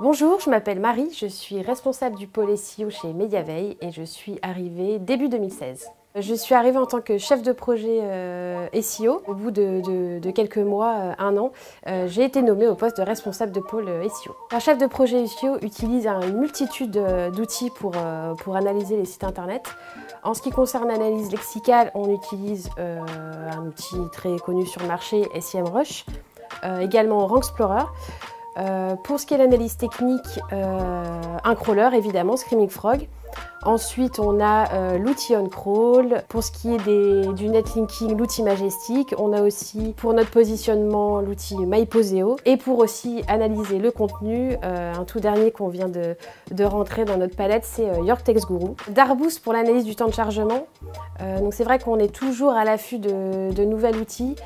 Bonjour, je m'appelle Marie, je suis responsable du pôle SEO chez Mediaveil et je suis arrivée début 2016. Je suis arrivée en tant que chef de projet euh, SEO. Au bout de, quelques mois, euh, un an, euh, j'ai été nommée au poste de responsable de pôle SEO. Un chef de projet SEO utilise une multitude d'outils pour, analyser les sites internet. En ce qui concerne l'analyse lexicale, on utilise un outil très connu sur le marché, SEMrush, également Rank Explorer. Euh, pour ce qui est l'analyse technique, euh, un crawler évidemment, Screaming Frog. Ensuite, on a euh, l'outil OnCrawl. Pour ce qui est du netlinking, l'outil Majestic. On a aussi pour notre positionnement l'outil MyPoseo. Et pour aussi analyser le contenu, un tout dernier qu'on vient de, rentrer dans notre palette, c'est York Text Guru. Darboost pour l'analyse du temps de chargement. donc c'est vrai qu'on est toujours à l'affût de, de nouveaux outils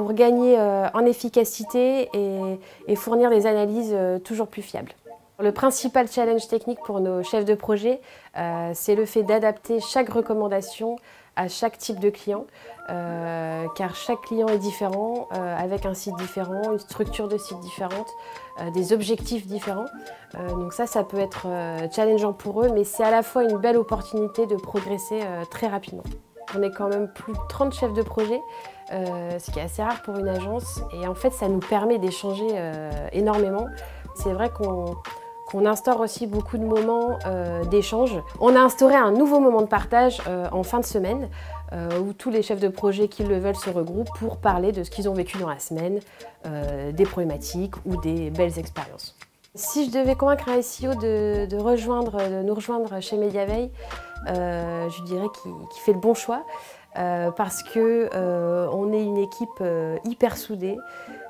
pour gagner euh, en efficacité et, fournir des analyses euh, toujours plus fiables. Le principal challenge technique pour nos chefs de projet, euh, c'est le fait d'adapter chaque recommandation à chaque type de client, car chaque client est différent, avec un site différent, une structure de site différente, des objectifs différents. donc ça, ça peut être challengeant pour eux, mais c'est à la fois une belle opportunité de progresser très rapidement. On est quand même plus de 30 chefs de projet, euh, ce qui est assez rare pour une agence. Et en fait, ça nous permet d'échanger euh, énormément. C'est vrai qu'on instaure aussi beaucoup de moments euh, d'échange. On a instauré un nouveau moment de partage en fin de semaine où tous les chefs de projet qui le veulent se regroupent pour parler de ce qu'ils ont vécu dans la semaine, des problématiques ou des belles expériences. Si je devais convaincre un SEO de, rejoindre, de nous rejoindre chez Mediaveil, je dirais qu'il fait le bon choix euh, parce qu'on euh, est une équipe hyper soudée,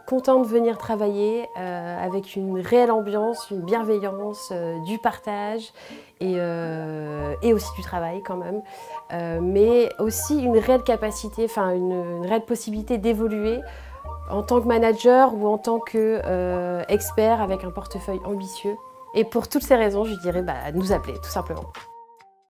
content de venir travailler avec une réelle ambiance, une bienveillance, du partage et, aussi du travail quand même, mais aussi une réelle capacité, enfin une réelle possibilité d'évoluer en tant que manager ou en tant qu'expert avec un portefeuille ambitieux. Et pour toutes ces raisons, je dirais bah, nous appeler tout simplement.